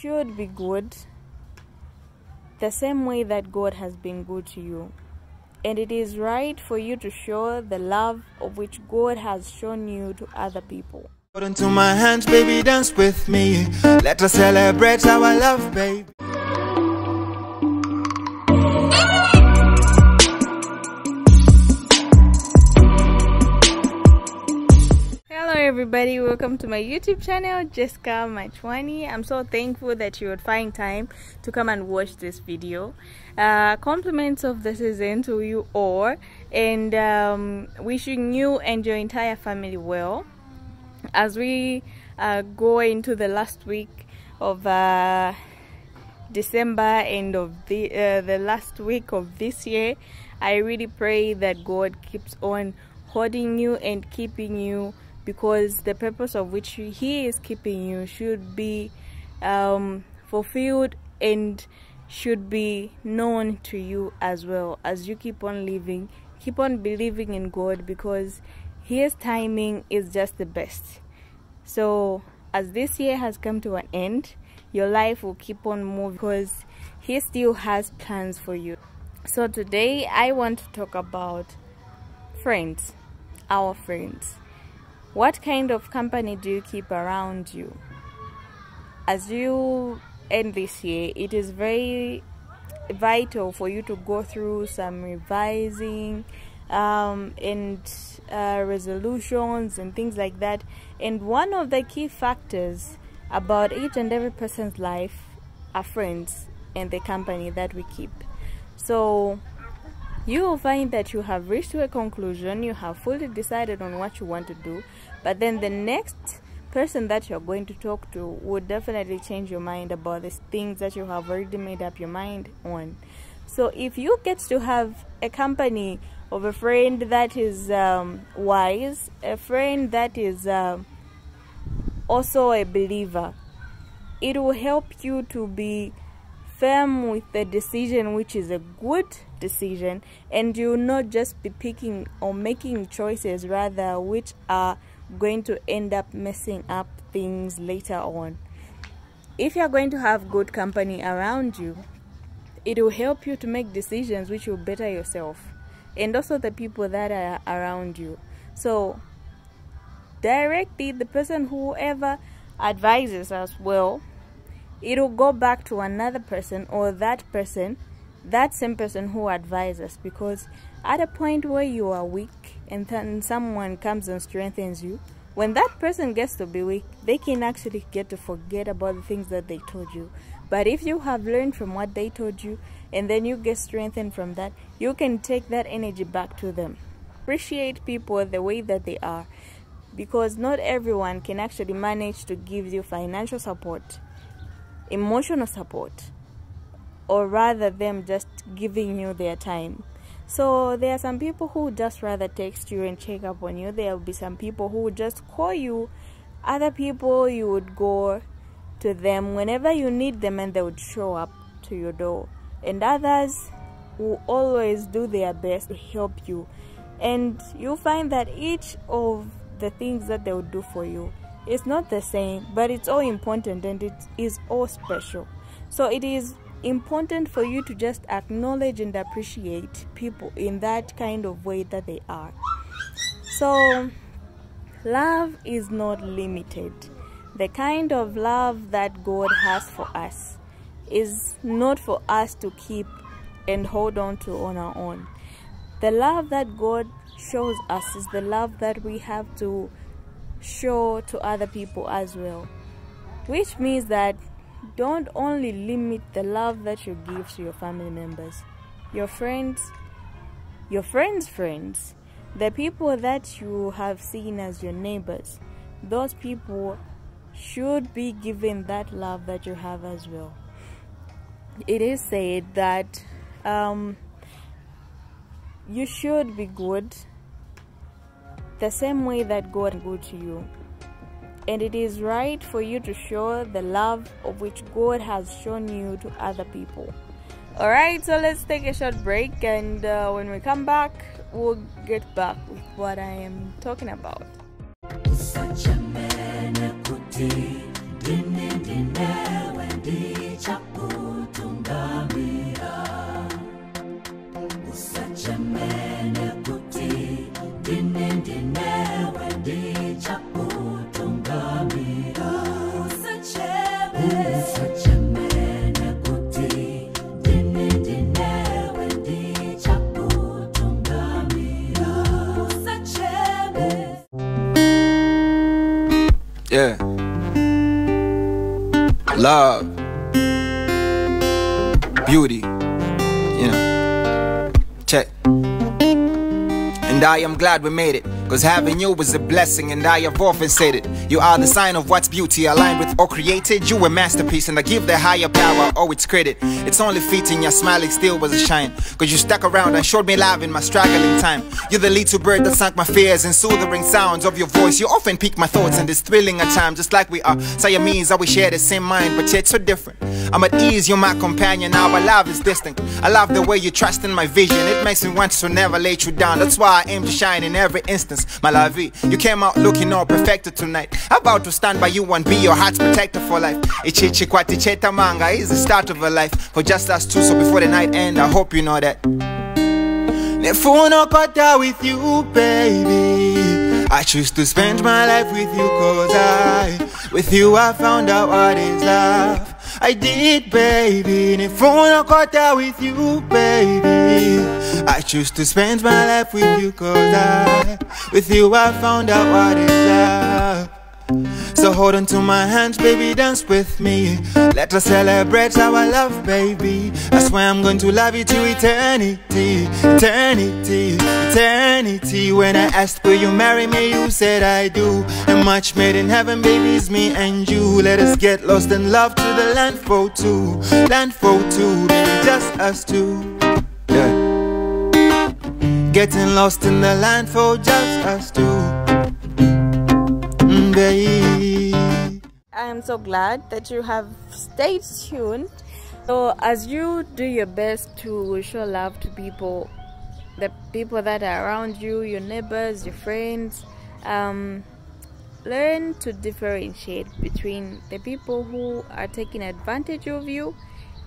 should be good the same way that God has been good to you. And it is right for you to show the love of which God has shown you to other people. Put into my hands, baby, dance with me. Let us celebrate our love, baby. Everybody, welcome to my YouTube channel, Jessica Machwani. I'm so thankful that you would find time to come and watch this video. Uh, compliments of the season to you all and um, wishing you and your entire family well as we uh, go into the last week of uh, December and of the uh, the last week of this year. I really pray that God keeps on holding you and keeping you because the purpose of which He is keeping you should be um, fulfilled and should be known to you as well as you keep on living. Keep on believing in God because His timing is just the best. So, as this year has come to an end, your life will keep on moving because He still has plans for you. So, today I want to talk about friends, our friends. What kind of company do you keep around you? As you end this year, it is very vital for you to go through some revising um, and uh, resolutions and things like that. And one of the key factors about each and every person's life are friends and the company that we keep. So you will find that you have reached to a conclusion, you have fully decided on what you want to do, but then the next person that you're going to talk to would definitely change your mind about these things that you have already made up your mind on. So if you get to have a company of a friend that is um, wise, a friend that is um, also a believer, it will help you to be firm with the decision which is a good decision and you will not just be picking or making choices rather which are going to end up messing up things later on. If you're going to have good company around you it will help you to make decisions which will better yourself and also the people that are around you. So directly the person whoever advises us well it'll go back to another person or that person that same person who advises because at a point where you are weak and then someone comes and strengthens you when that person gets to be weak they can actually get to forget about the things that they told you. But if you have learned from what they told you and then you get strengthened from that you can take that energy back to them. Appreciate people the way that they are because not everyone can actually manage to give you financial support emotional support or rather them just giving you their time. So there are some people who just rather text you and check up on you. There will be some people who would just call you. Other people you would go to them whenever you need them and they would show up to your door. And others will always do their best to help you. And you'll find that each of the things that they will do for you it's not the same, but it's all important and it is all special. So it is important for you to just acknowledge and appreciate people in that kind of way that they are. So love is not limited. The kind of love that God has for us is not for us to keep and hold on to on our own. The love that God shows us is the love that we have to show to other people as well. Which means that don't only limit the love that you give to your family members, your friends, your friends' friends, the people that you have seen as your neighbors. Those people should be given that love that you have as well. It is said that um, you should be good the same way that God good to you. And it is right for you to show the love of which God has shown you to other people. Alright, so let's take a short break, and uh, when we come back, we'll get back with what I am talking about. Love, beauty, you know. Check. And I am glad we made it. Cause having you was a blessing, and I have often said it. You are the sign of what's beauty, aligned with or created. You a masterpiece, and I give the higher power all its credit. It's only fitting your smiling still was a shine. Cause you stuck around and showed me love in my struggling time. You're the little bird that sank my fears and soothing sounds of your voice. You often pique my thoughts, and it's thrilling at times, just like we are. Siamese, how we share the same mind, but yet so different. I'm at ease, you're my companion, now our love is distant. I love the way you trust in my vision, it makes me want to never let you down. That's why I aim to shine in every instance. My love, eh? you came out looking all perfected tonight. About to stand by you and be your heart's protector for life. Ichichi kwati cheta manga is the start of a life for just us two. So before the night end, I hope you know that. Nefuno kota with you, baby. I choose to spend my life with you, cause I, with you, I found out what is love. I did, baby. Nefuno kota with you, baby. I choose to spend my life with you, cause I, with you, I found out what is love. So hold on to my hands, baby, dance with me. Let us celebrate our love, baby. I swear I'm going to love you to eternity, eternity, eternity. When I asked, will you marry me? You said I do. And much made in heaven, baby, is me and you. Let us get lost in love to the land for two, land for two, baby, just us two. Yeah. Getting lost in the land for just us two. I am so glad that you have stayed tuned. So, as you do your best to show love to people, the people that are around you, your neighbors, your friends, um, learn to differentiate between the people who are taking advantage of you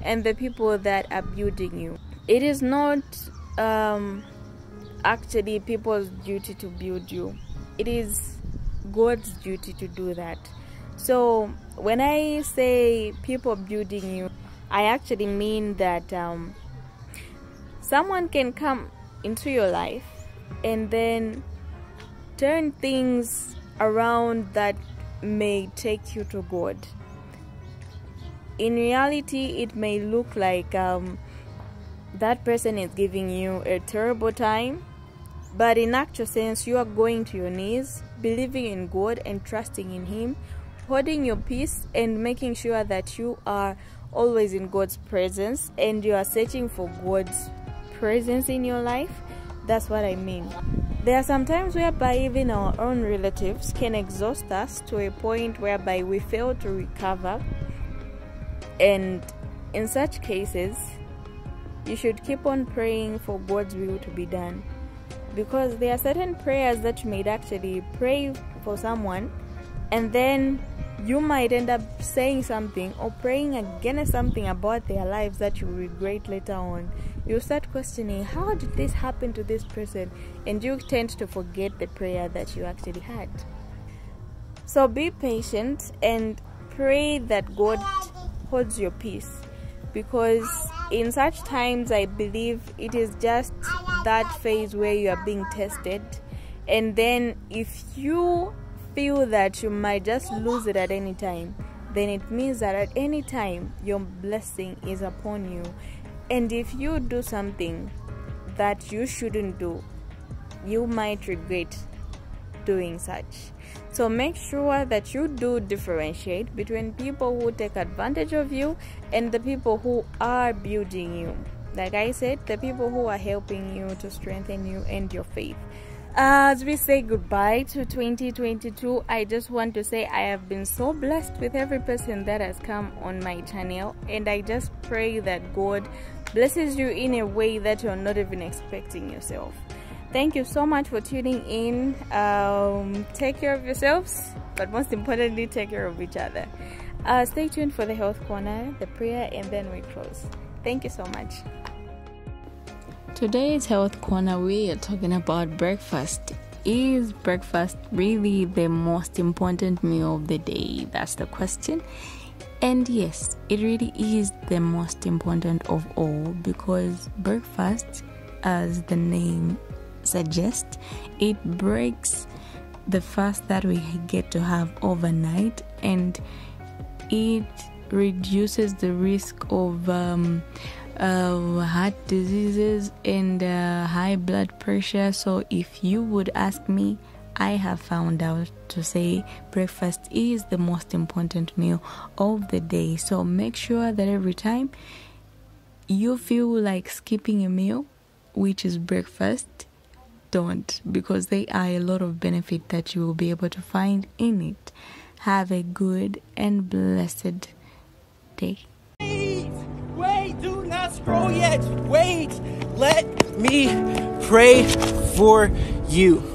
and the people that are building you. It is not um, actually people's duty to build you, it is God's duty to do that. So when I say people building you, I actually mean that um, someone can come into your life and then turn things around that may take you to God. In reality, it may look like um, that person is giving you a terrible time, but in actual sense, you are going to your knees, believing in God and trusting in Him, holding your peace and making sure that you are always in God's presence and you are searching for God's presence in your life. That's what I mean. There are some times whereby even our own relatives can exhaust us to a point whereby we fail to recover. And in such cases, you should keep on praying for God's will to be done. Because there are certain prayers that you may actually pray for someone and then you might end up saying something or praying against something about their lives that you regret later on. You start questioning, how did this happen to this person? And you tend to forget the prayer that you actually had. So be patient and pray that God holds your peace because in such times, I believe it is just that phase where you are being tested, and then if you feel that you might just lose it at any time, then it means that at any time your blessing is upon you. And if you do something that you shouldn't do, you might regret doing such. So make sure that you do differentiate between people who take advantage of you and the people who are building you. Like I said, the people who are helping you to strengthen you and your faith. As we say goodbye to 2022, I just want to say I have been so blessed with every person that has come on my channel, and I just pray that God blesses you in a way that you're not even expecting yourself. Thank you so much for tuning in. Um, take care of yourselves, but most importantly, take care of each other. Uh, stay tuned for the health corner, the prayer, and then we close. Thank you so much. Today's health corner, we are talking about breakfast. Is breakfast really the most important meal of the day? That's the question. And yes, it really is the most important of all because breakfast, as the name suggests, it breaks the fast that we get to have overnight and it reduces the risk of um, uh, heart diseases and uh, high blood pressure. So, if you would ask me, I have found out to say breakfast is the most important meal of the day. So, make sure that every time you feel like skipping a meal, which is breakfast, don't because there are a lot of benefit that you will be able to find in it. Have a good and blessed day. Wait, wait, do not scroll yet. Wait, let me pray for you.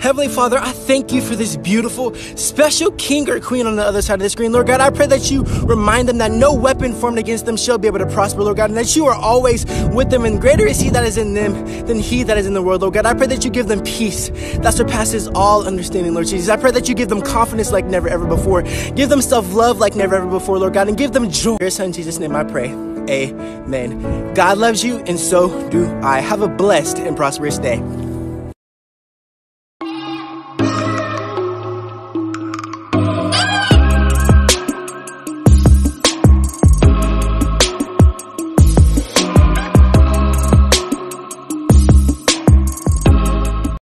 Heavenly Father, I thank you for this beautiful, special king or queen on the other side of the screen. Lord God, I pray that you remind them that no weapon formed against them shall be able to prosper, Lord God, and that you are always with them, and greater is he that is in them than he that is in the world, Lord God. I pray that you give them peace that surpasses all understanding, Lord Jesus. I pray that you give them confidence like never ever before. Give them self love like never ever before, Lord God, and give them joy. Your son, Jesus' name, I pray. Amen. God loves you, and so do I. Have a blessed and prosperous day.